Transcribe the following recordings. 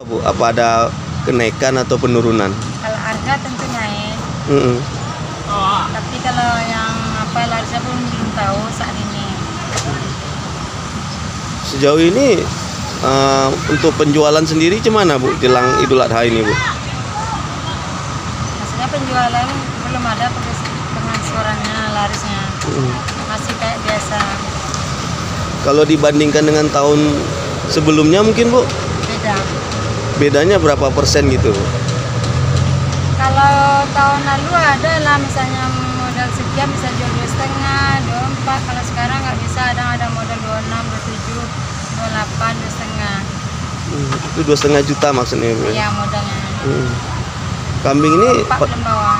Bu, apa ada kenaikan atau penurunan? Kalau harga tentu naik, Mm-mm. tapi kalau yang apa larisnya pun belum tahu saat ini. Sejauh ini eh, untuk penjualan sendiri gimana Bu jelang Idul Adha ini Bu? Maksudnya penjualan belum ada pengangsurannya, larisnya Mm. masih kayak biasa. Kalau dibandingkan dengan tahun sebelumnya mungkin Bu Beda. bedanya berapa persen gitu? Kalau tahun lalu ada lah misalnya modal sekian bisa jual dua setengah, dua empat. Kalau sekarang nggak bisa, ada ada modal dua enam, dua tujuh, dua delapan, dua setengah. Hmm, itu dua setengah juta maksudnya ya? Iya modalnya. Hmm. Kambing ini Empat bawah.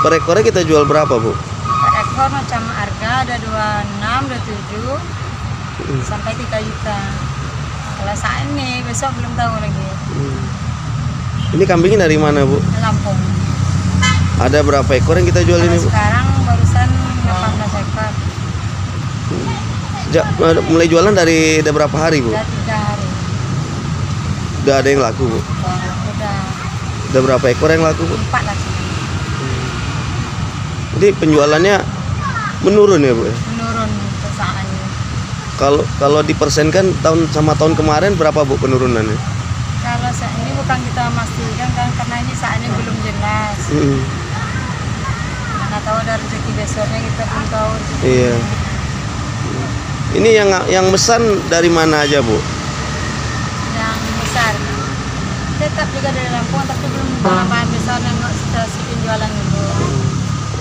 per ekornya kita jual berapa Bu? Per ekor macam harga ada dua enam, dua tujuh, Hmm. sampai tiga juta. Kalau saat ini besok belum tahu lagi. Hmm. Ini kambingnya dari mana Bu? Lampung. Ada berapa ekor yang kita jual Kalau ini Bu? sekarang barusan 18 ekor. Ja- mulai jualan dari ada berapa hari Bu? Udah tiga hari. Udah ada yang laku Bu? Udah Udah berapa ekor yang laku Bu? empat lah. Jadi penjualannya menurun ya Bu? ya? menurun untuk saat ini. Kalau kalau dipersenkan tahun sama tahun kemarin berapa Bu penurunannya? Kalau saat ini bukan kita memastikan kan karena ini saat ini belum jelas. Hmm. Mana tahu ada rezeki besoknya kita belum tahu. Iya. Ini yang yang pesan dari mana aja Bu? Yang besar. Tetap juga dari Lampung tapi belum penambahan besar yang situasi penjualan dulu.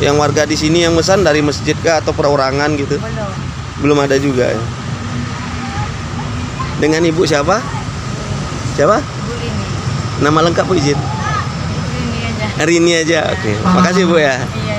Yang warga di sini yang pesan dari masjid kah atau perorangan gitu? Belum. Belum ada juga ya. Dengan ibu siapa? Siapa? Bu. Nama lengkap Bu izin? Bu ini aja. Hari ini aja. Oke. Makasih Bu ya. Iya, Isa.